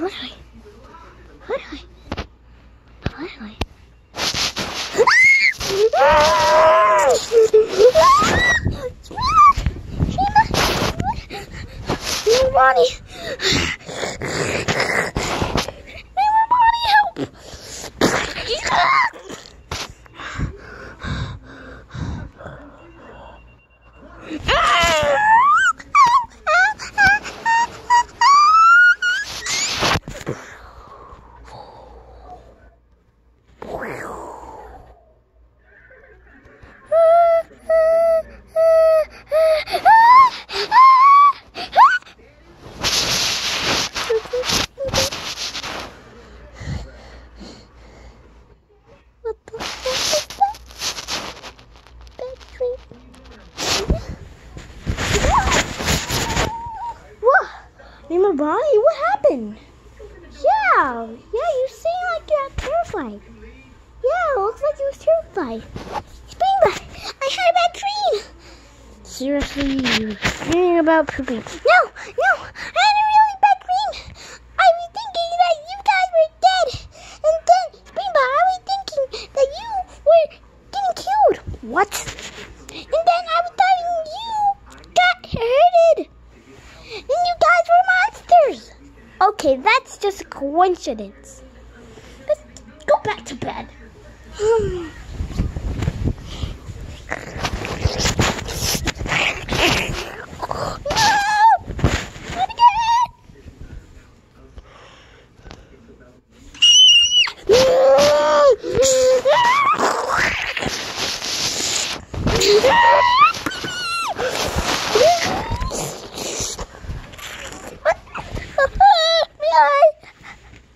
Literally. Literally. Literally. Ronnie! Nightmare Bonnie, help! He's gonna... What happened? Yeah, yeah, you seem like you're terrified. Yeah, it looks like you was terrified. Springtrap, I had a bad dream. Seriously, you're dreaming about pooping. No, no, I had a really bad dream. I was thinking that you guys were dead. And then, Springtrap, I was thinking that you were getting killed. What? And then I was thought you got hurted. And you guys were monsters. Okay, that's just a coincidence. Let's go back to bed. no! Not again!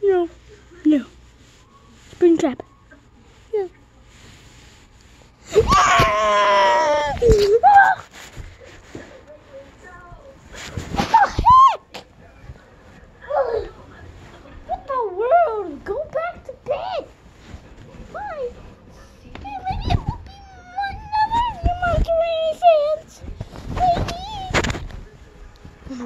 No, no. Springtrap. No. What the heck? What the world? Go back to bed. Why? Hey, maybe it will be another of your Monkey fans. Maybe. Oh, no,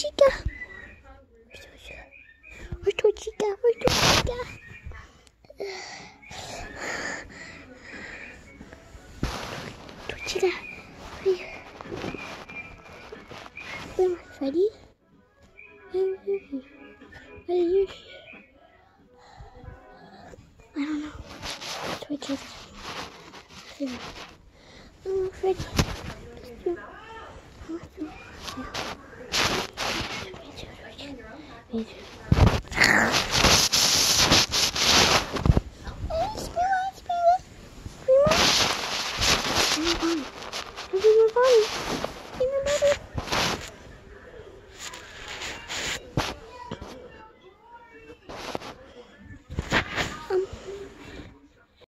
Chica. Where's Toy Chica? Where's Toy Chica? Toy Chica. Where am I, Freddy? Where are you? I don't know. Toy Chica. Oh, Freddy. 你去